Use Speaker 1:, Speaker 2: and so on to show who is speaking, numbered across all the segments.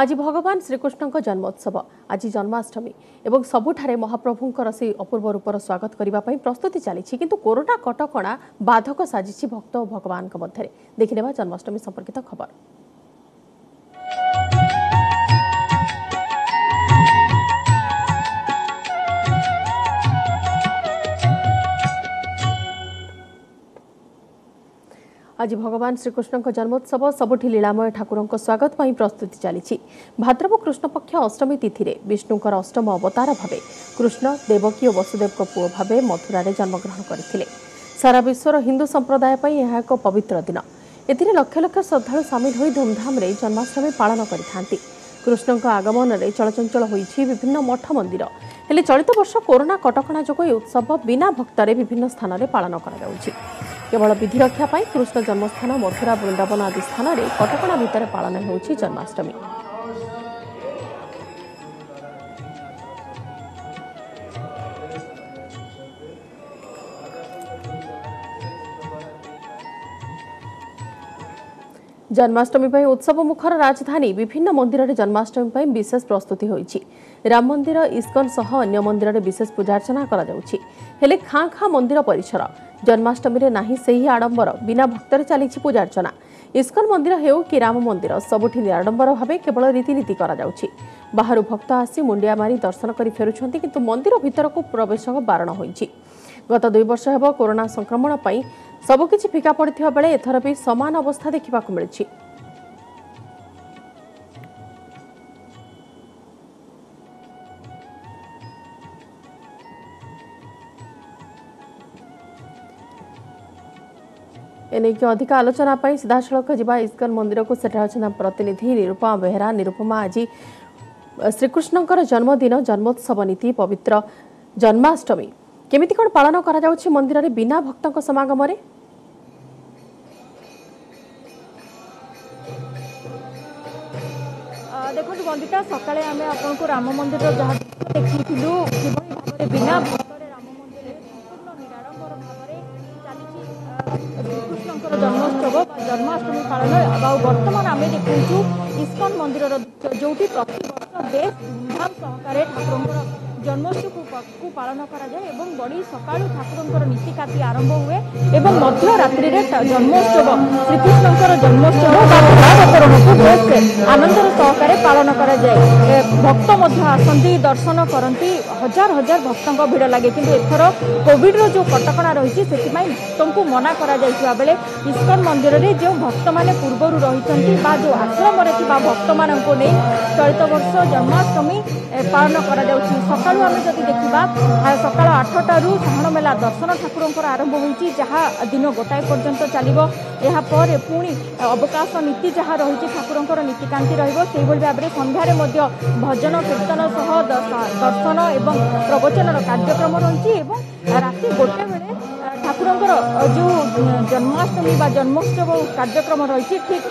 Speaker 1: আজি ভগবান শ্রীকৃষ্ণক জন্মোৎসব আজি জন্মাষ্টমী এবং সবুঠারে মহাপ্রভুঙ্কর সেই অপূর্ব রূপর স্বাগত করা প্রস্তুতি চালিছি কিন্তু করোনা কটকণা বাধক সাজিছি ভক্ত ও ভগবানক মধ্যে দেখি নেবা জন্মাষ্টমী সম্পর্কিত খবর ଆଜି ଭଗବାନ ଶ୍ରୀକୃଷ୍ଣଙ୍କ ଜନ୍ମୋତ୍ସବ ସବୁଠି ଲୀଳାମୟ ଠାକୁରଙ୍କ ସ୍ୱାଗତ ପାଇଁ ପ୍ରସ୍ତୁତି ଚାଲିଛି ଭାଦ୍ରବ କୃଷ୍ଣପକ୍ଷ ଅଷ୍ଟମୀ ତିଥିରେ ବିଷ୍ଣୁଙ୍କର ଅଷ୍ଟମ ଅବତାର ଭାବେ କୃଷ୍ଣ ଦେବକୀ ଓ ବସୁଦେବଙ୍କ ପୁଅ ଭାବେ ମଥୁରାରେ ଜନ୍ମଗ୍ରହଣ କରିଥିଲେ ସାରା ବିଶ୍ୱର ହିନ୍ଦୁ ସମ୍ପ୍ରଦାୟ ପାଇଁ ଏହା ଏକ ପବିତ୍ର ଦିନ ଏଥିରେ ଲକ୍ଷ ଲକ୍ଷ ଶ୍ରଦ୍ଧାଳୁ ସାମିଲ ହୋଇ ଧୁମ୍ଧାମ୍ରେ ଜନ୍ମାଷ୍ଟମୀ ପାଳନ କରିଥାନ୍ତି କୃଷ୍ଣଙ୍କ ଆଗମନରେ ଚଳଚଞ୍ଚଳ ହୋଇଛି ବିଭିନ୍ନ ମଠ ମନ୍ଦିର ହେଲେ ଚଳିତ ବର୍ଷ କରୋନା କଟକଣା ଯୋଗୁଁ ଏହି ଉତ୍ସବ ବିନା ଭକ୍ତରେ ବିଭିନ୍ନ ସ୍ଥାନରେ ପାଳନ କରାଯାଉଛି କେବଳ ବିଧିରକ୍ଷା ପାଇଁ କୃଷ୍ଣ ଜନ୍ମସ୍ଥାନ ମଥୁରା ବୃନ୍ଦାବନ ଆଦି ସ୍ଥାନରେ କଟକଣା ଭିତରେ ପାଳନ ହେଉଛି ଜନ୍ମାଷ୍ଟମୀ জন্মাষ্টমী উৎসব মুখর রাজধানী বিভিন্ন মন্দিরে জন্মাষ্টমী বিশেষ প্রস্তুতি হয়েছে রাম মন্দির ইস্কন সহ অন্য মন্দিরে বিশেষ পূজার্চনা করা যাচ্ছে হলে খাঁ খাঁ মন্দির পরিসর জন্মাষ্টমী না সেই আড়ম্বর বিনা ভক্তরে চালিছি পূজার্চনা ইস্কন মন্দির হেউ কি রাম মন্দির সবুঠি নিরাড়ম্বর ভাবে কেবল রীতিনীতি করা যাচ্ছে বাহারু ভক্ত আসি মুন্ডিয়া মারি দর্শন করে ফেরুছেন কিন্তু মন্দির ভিতরক প্রবেশ বারণ হয়েছে গত দুই বর্ষ হব করোনা সংক্রমণ পাই ସବୁକିଛି ଫିକା ପଡ଼ିଥିବା ବେଳେ ଏଥର ବି ସମାନ ଅବସ୍ଥା ଦେଖିବାକୁ ମିଳିଛି ଏନେଇକି ଅଧିକ ଆଲୋଚନା ପାଇଁ ସିଧାସଳଖ ଯିବା ଇସ୍କନ ମନ୍ଦିରକୁ ସେଠାରେ ଅଛନ୍ତି ପ୍ରତିନିଧି ନିରୁପମା ବେହେରା ନିରୁପମା ଆଜି ଶ୍ରୀକୃଷ୍ଣଙ୍କର ଜନ୍ମଦିନ ଜନ୍ମୋତ୍ସବ ନୀତି ପବିତ୍ର ଜନ୍ମାଷ୍ଟମୀ କେମିତି କ'ଣ ପାଳନ କରାଯାଉଛି ମନ୍ଦିରରେ ବିନା ଭକ୍ତଙ୍କ ସମାଗମରେ
Speaker 2: ଦେଖନ୍ତୁ ବନ୍ଦିତା ସକାଳେ ଆମେ ଆପଣଙ୍କୁ ରାମ ମନ୍ଦିର ଯାହା ଦେଖିଥିଲୁ କିଭଳି ଭାବରେ ବିନା ଭକ୍ତରେ ରାମ ମନ୍ଦିର ନିରାଡମ୍ବର ଭାବରେ ଚାଲିଛି ଶ୍ରୀକୃଷ୍ଣଙ୍କର ଜନ୍ମୋତ୍ସବ ଜନ୍ମାଷ୍ଟମୀ ପାଳନ ଆଉ ବର୍ତ୍ତମାନ ଆମେ ଦେଖୁଛୁ ଇସ୍କନ ମନ୍ଦିରର ଯେଉଁଠି ପ୍ରତିବର୍ଷ ବେଶ ଧୁମଧାମ ସହକାରେ ଠାକୁରଙ୍କର ଜନ୍ମୋତ୍ସବକୁ ପାଳନ କରାଯାଏ ଏବଂ ବଡ଼ି ସକାଳୁ ଠାକୁରଙ୍କର ନୀତିକାତି ଆରମ୍ଭ ହୁଏ ଏବଂ ମଧ୍ୟ ରାତ୍ରିରେ ଜନ୍ମୋତ୍ସବ ଶ୍ରୀକୃଷ୍ଣଙ୍କର ଜନ୍ମୋତ୍ସବ ବହୁତ ଆନନ୍ଦର ସହକାରେ ପାଳନ କରାଯାଏ ଭକ୍ତ ମଧ୍ୟ ଆସନ୍ତି ଦର୍ଶନ କରନ୍ତି ହଜାର ହଜାର ଭକ୍ତଙ୍କ ଭିଡ଼ ଲାଗେ କିନ୍ତୁ ଏଥର କୋଭିଡ୍ର ଯେଉଁ କଟକଣା ରହିଛି ସେଥିପାଇଁ ଭକ୍ତଙ୍କୁ ମନା କରାଯାଇଥିବା ବେଳେ ଇସ୍କନ ମନ୍ଦିରରେ ଯେଉଁ ଭକ୍ତମାନେ ପୂର୍ବରୁ ରହିଛନ୍ତି ବା ଯେଉଁ ଆଶ୍ରମରେ ଥିବା ଭକ୍ତମାନଙ୍କୁ ନେଇ ଚଳିତ ବର୍ଷ ଜନ୍ମାଷ୍ଟମୀ ପାଳନ କରାଯାଉଛି ସକାଳୁ ଆମେ ଯଦି ଦେଖିବା ସକାଳ ଆଠଟାରୁ ସାହାଣ ମେଳା ଦର୍ଶନ ଠାକୁରଙ୍କର ଆରମ୍ଭ ହୋଇଛି ଯାହା ଦିନ ଗୋଟାଏ ପର୍ଯ୍ୟନ୍ତ ଚାଲିବ ଏହାପରେ ପୁଣି ଅବକାଶ ନୀତି ଯାହା ରହିଛି ଠାକୁର ঠাকুরঙ্কর নীতিকান্তি রহব সেইভাবে ভাবে সন্ধ্যায় ভজন কীর্তন সহ দর্শন এবং প্রবচনর কার্যক্রম রয়েছে এবং রাতে গোটা বেড়ে ঠাকুরঙ্কর যে জন্মাষ্টমী বা জন্মোৎসব কার্যক্রম রয়েছে ঠিক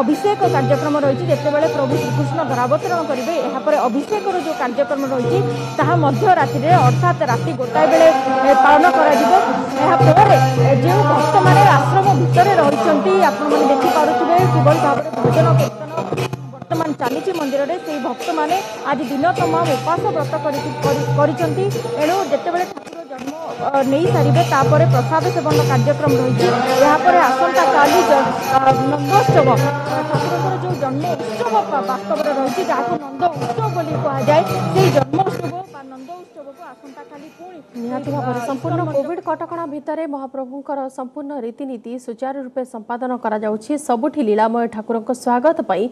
Speaker 2: অভিষেক কার্যক্রম রয়েছে যেতবে প্রভু শ্রীকৃষ্ণ ধরাবতরণ করবে এরপরে অভিষেকর যে কার্যক্রম রয়েছে তাহা মধ্য রাত্রে অর্থাৎ রাতে গোটায় বেড়ে পালন করা এরপরে যে ভক্ত মানে আশ্রম ভিতরে রয়েছেন আপনার দেখিপারে কিভাবে ভাবে ভোজন কীর্তন ବର୍ତ୍ତମାନ ଚାଲିଛି ମନ୍ଦିରରେ ସେହି ଭକ୍ତମାନେ ଆଜି ଦିନ ତମାମ ଉପାସ ବ୍ରତ କରିଛନ୍ତି ଏଣୁ ଯେତେବେଳେ জন্ম ନେଇସାରିବେ ତାପରେ ପ୍ରସାଦ ସେବନ କାର୍ଯ୍ୟକ୍ରମ ରହିଛି ଏହାପରେ ଆସନ୍ତାକାଲି ନନ୍ଦୋତ୍ସବ ଠାକୁରଙ୍କର ଯେଉଁ ଜନ୍ମ ଉତ୍ସବ ବାସ୍ତବରେ ରହିଛି ଯାହାକୁ ନନ୍ଦ ଉତ୍ସବ ବୋଲି କୁହାଯାଏ ସେହି ଜନ୍ମ ବା ନନ୍ଦ ଉତ୍ସବକୁ ଆସନ୍ତାକାଲି ପୁଣି
Speaker 1: ନିହାତି ଭାବରେ ସମ୍ପୂର୍ଣ୍ଣ କୋଭିଡ କଟକଣା ଭିତରେ ମହାପ୍ରଭୁଙ୍କର ସମ୍ପୂର୍ଣ୍ଣ ରୀତିନୀତି ସୁଚାରୁ ରୂପେ ସମ୍ପାଦନ କରାଯାଉଛି ସବୁଠି ଲୀଳାମୟ ଠାକୁରଙ୍କ ସ୍ୱାଗତ ପାଇଁ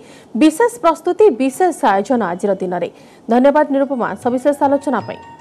Speaker 1: ବିଶେଷ ପ୍ରସ୍ତୁତି ବିଶେଷ ଆୟୋଜନ ଆଜିର ଦିନରେ ଧନ୍ୟବାଦ ନିରୁପମା ସବିଶେଷ ଆଲୋଚନା ପାଇଁ